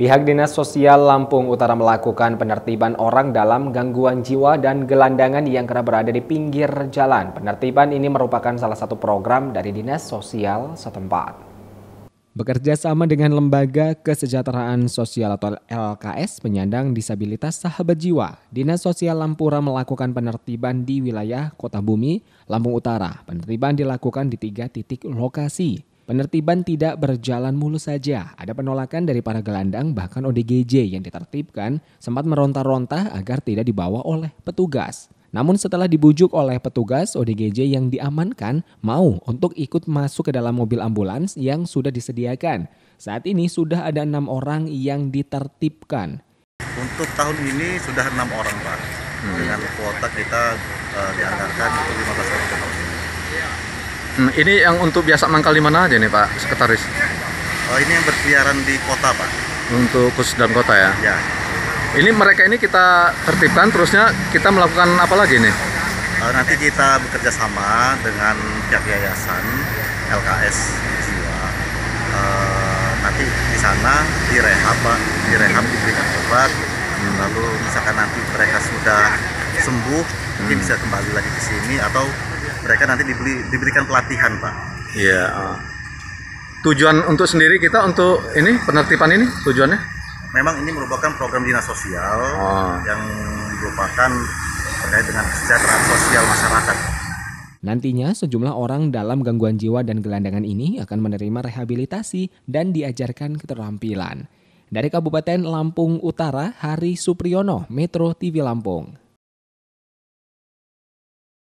Pihak Dinas Sosial Lampung Utara melakukan penertiban orang dalam gangguan jiwa dan gelandangan yang kerap berada di pinggir jalan. Penertiban ini merupakan salah satu program dari Dinas Sosial setempat. Bekerja sama dengan Lembaga Kesejahteraan Sosial atau LKS penyandang disabilitas sahabat jiwa, Dinas Sosial Lampura melakukan penertiban di wilayah Kota Bumi, Lampung Utara. Penertiban dilakukan di tiga titik lokasi. Penertiban tidak berjalan mulus saja. Ada penolakan dari para gelandang bahkan ODGJ yang ditertibkan sempat meronta-ronta agar tidak dibawa oleh petugas. Namun setelah dibujuk oleh petugas ODGJ yang diamankan mau untuk ikut masuk ke dalam mobil ambulans yang sudah disediakan. Saat ini sudah ada enam orang yang ditertibkan. Untuk tahun ini sudah enam orang Pak. Dengan kuota kita uh, dianggarkan untuk 15 orang tahun ini. Hmm, ini yang untuk biasa mangkal di mana aja nih Pak Sekretaris? Oh, ini yang berkeliaran di kota Pak. Untuk khusus dalam kota ya? Ya. Ini mereka ini kita tertibkan, terusnya kita melakukan apa lagi nih? Uh, nanti kita bekerja sama dengan pihak yayasan LKS Jiwa. Uh, nanti di sana direhab, Pak. direhab diberikan obat. Hmm. Lalu misalkan nanti mereka sudah sembuh, hmm. mungkin bisa kembali lagi ke sini atau mereka nanti dibeli, diberikan pelatihan, Pak. Iya. Uh. Tujuan untuk sendiri kita untuk ini penertiban ini tujuannya? memang ini merupakan program dinas sosial oh. yang merupakan terkait dengan kesejahteraan sosial masyarakat. Nantinya sejumlah orang dalam gangguan jiwa dan gelandangan ini akan menerima rehabilitasi dan diajarkan keterampilan. Dari Kabupaten Lampung Utara, Hari Supriyono, Metro TV Lampung.